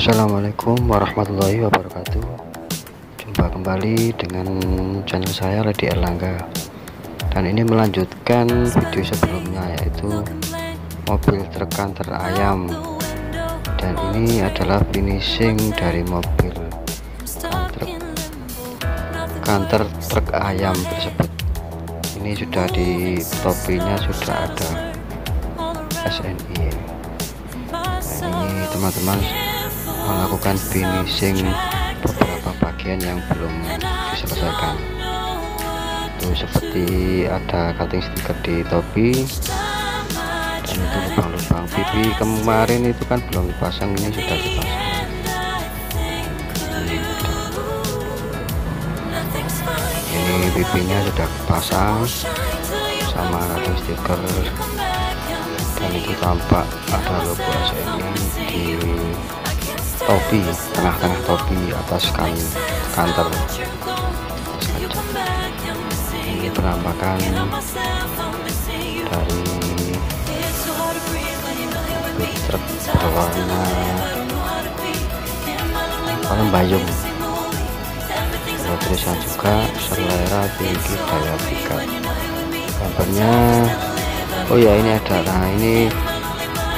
Assalamualaikum warahmatullahi wabarakatuh. Jumpa kembali dengan channel saya Lady Erlangga. Dan ini melanjutkan video sebelumnya yaitu Mobil truk kantor ayam Dan ini adalah finishing dari mobil kantor, truk ayam tersebut. Ini sudah di topinya sudah ada SNI Nah ini teman-teman melakukan finishing beberapa bagian yang belum diselesaikan. Itu seperti ada cutting stiker di topi dan itu lubang-lubang. Pipi kemarin itu kan belum dipasang ini sudah dipasang. Ini pipinya sudah dipasang sama cutting stiker dan itu tampak ada logo SMI di topi tengah-tengah topi atas kan kantor. Ini penampakan dari truk berwarna warna bayung. Ada tulisan juga selera tinggi daya pikat gambarnya oh ya ini ada. Nah ini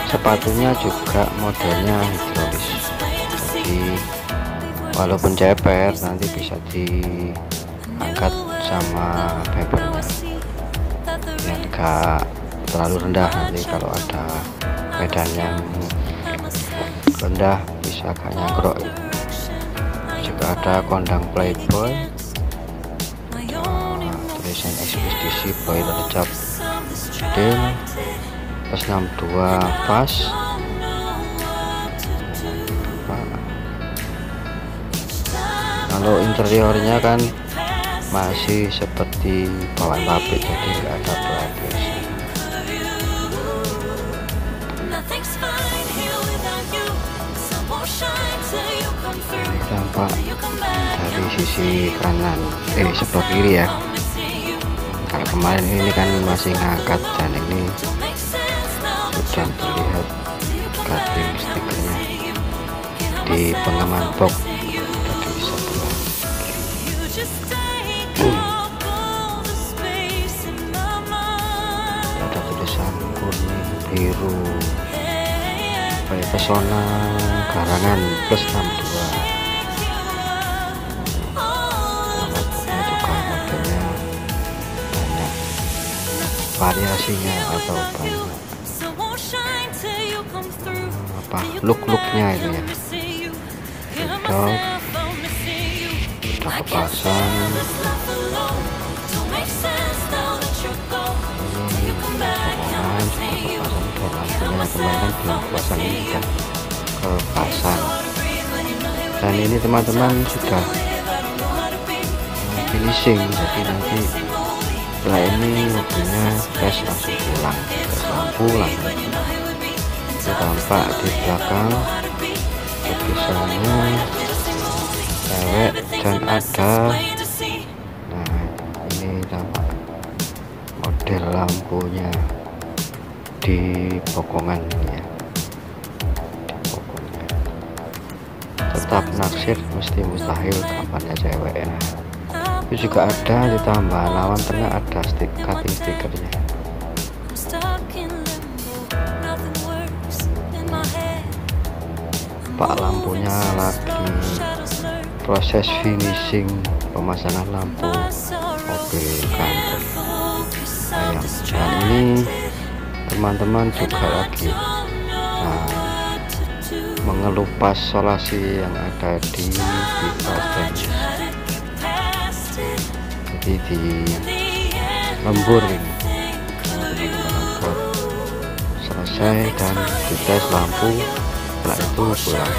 sepatunya juga modelnya hidrolis walaupun ceper nanti bisa diangkat sama bempernya ya enggak terlalu rendah nanti kalau ada medan yang rendah bisa agak nyangkruk. Juga ada kondang playboy. Nah, tulisan ekspedisi boy tercap del plus 62 pas kalau interiornya kan masih seperti bawaan pabrik jadi nggak ada pelapis tampak dari sisi kanan eh sebelah kiri ya. Kalau kemarin ini kan masih ngangkat dan ini sudah terlihat cutting stikernya di pengaman box biru pesona karangan plus 62 juga modelnya. Banyak variasinya atau banyak apa look-looknya itu ya? Udah udah kepasang kemarin belum kepasang ini sudah kepasang dan ini teman-teman sudah finishing. Jadi nanti setelah ini mobilnya tes langsung pulang lampu langsung itu tampak di belakang tulisannya cewek dan ada. Nah ini tampak model lampunya di bokongan ini ya. Di tetap naksir mesti mustahil kapannya cewek ya. Itu juga ada ditambah lawan tengah ada stick cutting stikernya. Pak lampunya lagi. proses finishing pemasangan lampu. mobil kantor teman-teman juga lagi nah, mengelupas solasi yang ada di pipa jadi di lembur ini teman-teman selesai dan dites lampu setelah itu pulang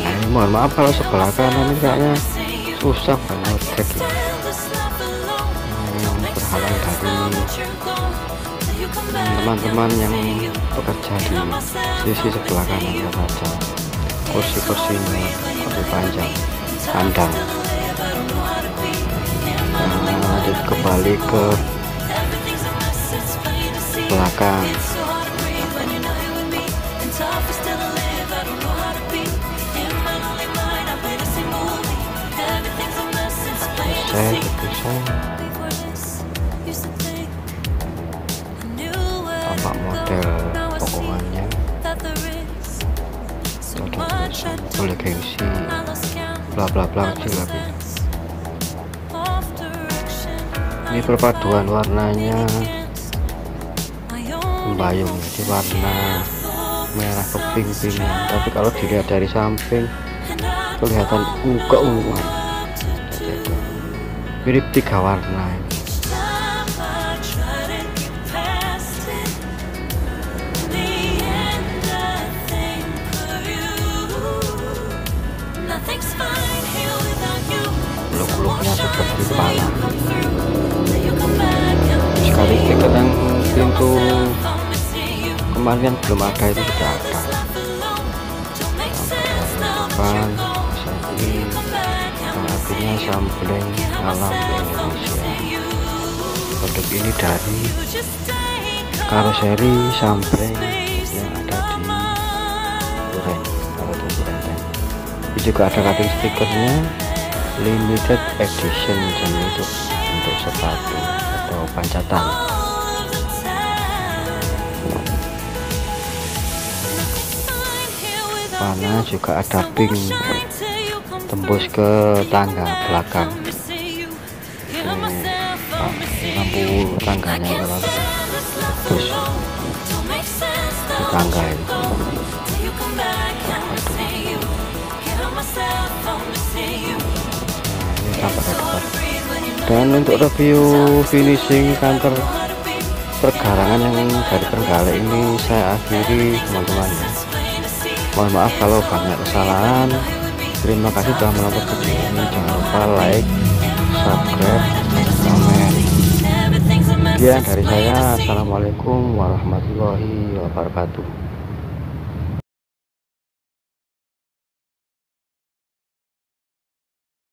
nah ini mohon maaf kalau sebelah kanan ini kayaknya susah banget cek ya oleh dari teman-teman yang bekerja di sisi sebelah kanan saja kursi-kursinya kursi panjang kandang nah, lanjut kembali ke belakang. Saya berpisah boleh gengsi bla bla bla kecil lagi ini perpaduan warnanya. Membayung jadi warna merah keping-pingan tapi kalau dilihat dari samping kelihatan ungu-unguan. Mirip tiga warna kemarin belum ada itu sudah ada. Depan ini artinya sampling alam Indonesia produk ini dari karoseri sampling yang ada di Duren kalau ini juga ada cutting stikernya limited edition dan itu untuk sepatu atau pancatan warna juga ada pink tembus ke tangga belakang. Ini lampu tangganya kalau tembus di tangga ini. Dan untuk review finishing kantor pergarangan yang dari Trenggalek ini saya akhiri teman-teman. ya mohon maaf kalau banyak kesalahan. Terima kasih telah menonton video ini. Jangan lupa like subscribe komen. Sekian dari saya. Assalamualaikum warahmatullahi wabarakatuh